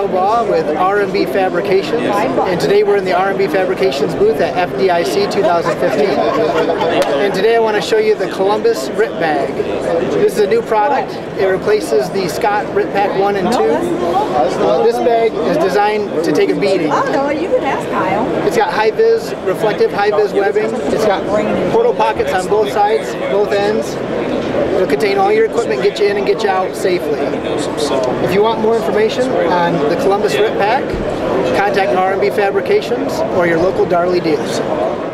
With R&B Fabrications, and today we're in the R&B Fabrications booth at FDIC 2015. And today I want to show you the Columbus RIT Bag. This is a new product. It replaces the Scott RIT Pack 1 and 2. Uh, this bag is designed to take a beating. Oh, no, you can ask Kyle. It's got high-vis, reflective high-vis webbing. It's got portal pockets on both sides, both ends. It'll contain all your equipment, get you in and get you out safely. If you want more information on the Columbus RIT Pack, contact R&B Fabrications or your local Darley dealer.